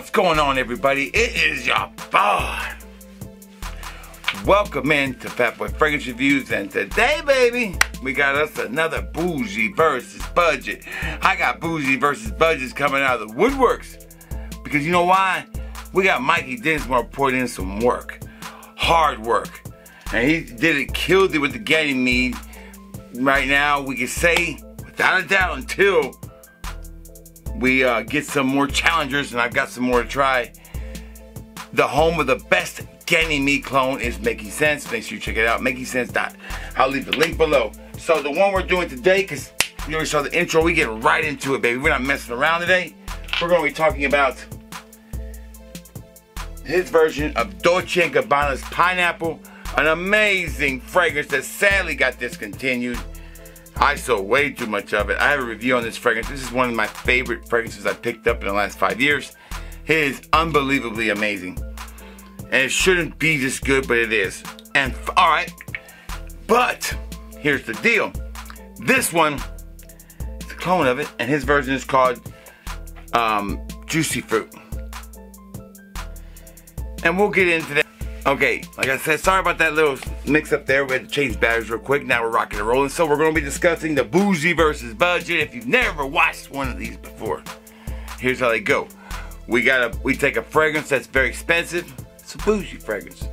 What's going on, everybody? It is your boy. Welcome in to Fat Boy Fragrance Reviews, and today, baby, we got us another bougie versus budget. I got bougie versus budgets coming out of the woodworks because you know why? We got Mikey Dinsmore putting in some work, hard work, and he did it, killed it with the Ganymede. Right now, we can say without a doubt until we uh, get some more challengers, and I've got some more to try. The home of the best Ganymede clone is Makin Scents. Make sure you check it out. Makin Scents. I'll leave the link below. So the one we're doing today, because you already saw the intro, we get right into it, baby. We're not messing around today. We're going to be talking about his version of Dolce & Gabbana's Pineapple, an amazing fragrance that sadly got discontinued. I sold way too much of it. I have a review on this fragrance. This is one of my favorite fragrances I picked up in the last five years. It is unbelievably amazing. And it shouldn't be this good, but it is. And all right, but here's the deal. This one is a clone of it, and his version is called um, Juicy Fruit. And we'll get into that. Okay, like I said, sorry about that little mix up there. We had to change batteries real quick. Now we're rocking and rolling. So we're going to be discussing the bougie versus budget. If you've never watched one of these before, here's how they go. We got a we take a fragrance that's very expensive. It's a bougie fragrance,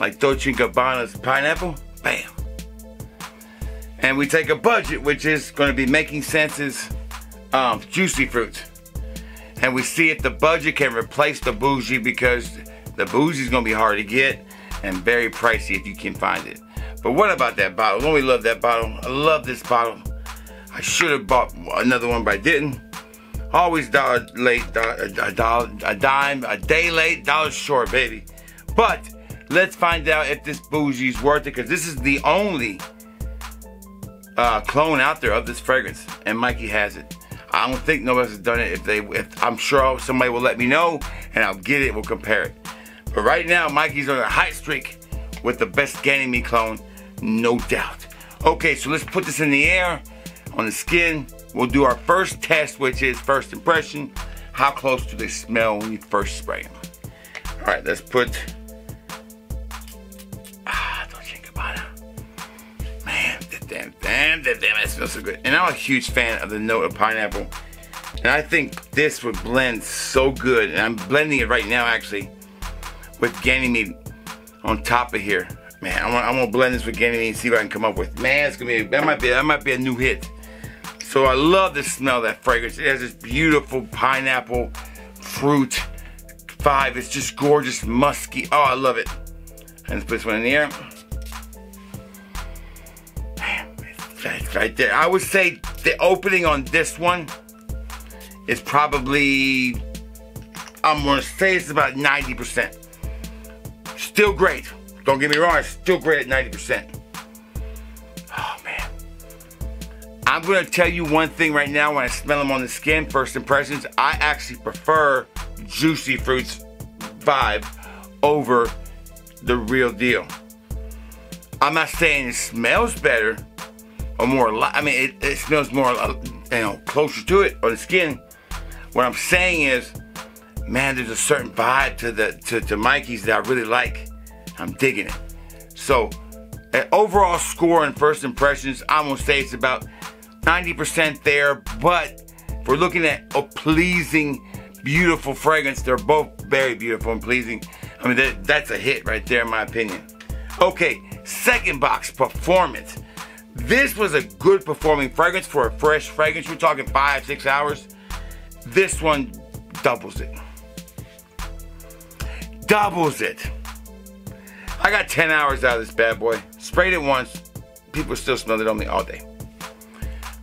like Dolce & Gabbana's pineapple. Bam. And we take a budget, which is going to be making senses, um, juicy fruits. And we see if the budget can replace the bougie because the bougie is gonna be hard to get and very pricey if you can find it. But what about that bottle? Don't we love that bottle? I love this bottle. I should have bought another one, but I didn't. Always dollar late, a dollar, a dime, a day late, dollar short, baby. But let's find out if this bougie's worth it, because this is the only uh, clone out there of this fragrance, and Mikey has it. I don't think nobody has done it. If they, if I'm sure somebody will let me know, and I'll get it. We'll compare it. But right now, Mikey's on a hot streak with the best Ganymede clone, no doubt. Okay, so let's put this in the air on the skin. We'll do our first test, which is first impression. How close do they smell when you first spray them? All right, let's put. Ah, Dolce & Gabbana. Man, damn, damn, damn, damn, that smells so good. And I'm a huge fan of the note of pineapple. And I think this would blend so good. And I'm blending it right now, actually with Ganymede on top of here. Man, I'm gonna, I'm gonna blend this with Ganymede and see what I can come up with. Man, it's gonna be that might be that might be a new hit. So I love the smell of that fragrance. It has this beautiful pineapple fruit vibe. It's just gorgeous, musky. Oh, I love it. And let's put this one in the air. Right there. I would say the opening on this one is probably I'm gonna say it's about 90%. Still great. Don't get me wrong, it's still great at 90%. Oh man. I'm gonna tell you one thing right now when I smell them on the skin, first impressions, I actually prefer Juicy Fruits vibe over the real deal. I'm not saying it smells better or more, I mean, it, it smells more, uh, you know, closer to it on the skin. What I'm saying is, man, there's a certain vibe to the to, to Mikey's that I really like. I'm digging it. So, overall score and first impressions, I'm gonna say it's about 90% there. But if we're looking at a pleasing, beautiful fragrance, they're both very beautiful and pleasing. I mean, that, that's a hit right there, in my opinion. Okay, second box performance. This was a good performing fragrance for a fresh fragrance. We're talking five, six hours. This one doubles it. Doubles it. I got 10 hours out of this bad boy. Sprayed it once. People still smelled it on me all day.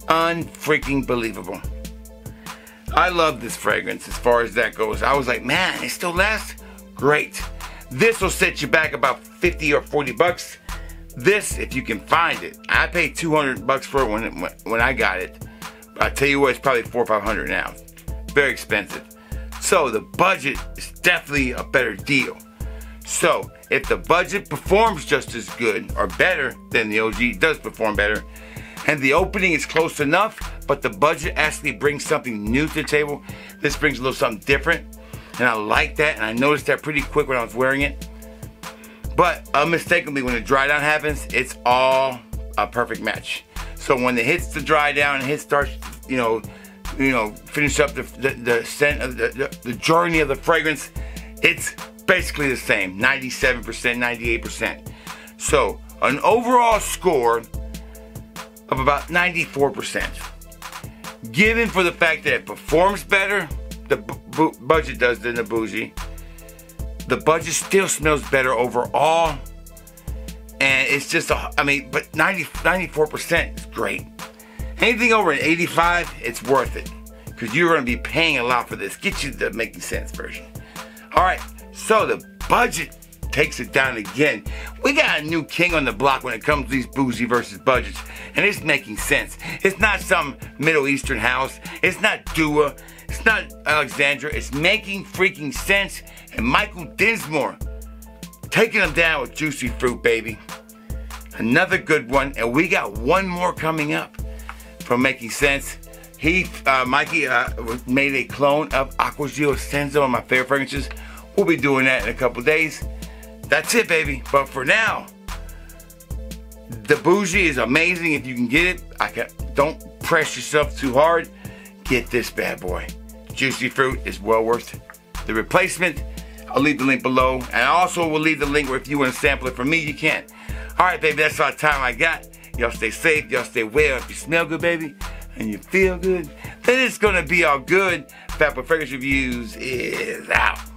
Unfreaking believable. I love this fragrance as far as that goes. I was like, man, it still lasts? Great. This will set you back about 50 or 40 bucks. This, if you can find it. I paid 200 bucks for it when, it, when I got it. I tell you what, it's probably four or 500 now. Very expensive. So the budget is definitely a better deal. So if the budget performs just as good or better than the OG does perform better, and the opening is close enough, but the budget actually brings something new to the table, this brings a little something different. And I like that, and I noticed that pretty quick when I was wearing it. But unmistakably, when the dry down happens, it's all a perfect match. So when it hits the dry down and starts, you know, you know, finish up the the, the scent of the, the, the journey of the fragrance, it's basically the same, 97%, 98%. So an overall score of about 94%. Given for the fact that it performs better, the budget does than the bougie. The budget still smells better overall. And it's just, a, I mean, but 90, 94% is great. Anything over an 85, it's worth it. Because you're going to be paying a lot for this. Get you the Makin Scents version. All right, so the budget takes it down again. We got a new king on the block when it comes to these boozy versus budgets, and it's Makin Scents. It's not some Middle Eastern house. It's not Dua. It's not Alexandria. It's making freaking sense. And Michael Dinsmore taking them down with Juicy Fruit, baby. Another good one, and we got one more coming up from Makin Scents. He, uh, Mikey, uh, made a clone of Acqua Gio Essenza, of my favorite fragrances. We'll be doing that in a couple days. That's it, baby. But for now, the bougie is amazing if you can get it. I can don't press yourself too hard. Get this bad boy. Juicy fruit is well worth the replacement. I'll leave the link below. And I also will leave the link where if you want to sample it from me, you can. Alright, baby, that's all the time I got. Y'all stay safe, y'all stay well. If you smell good, baby, and you feel good, then it's gonna be all good. Fat Fragrance Reviews is out.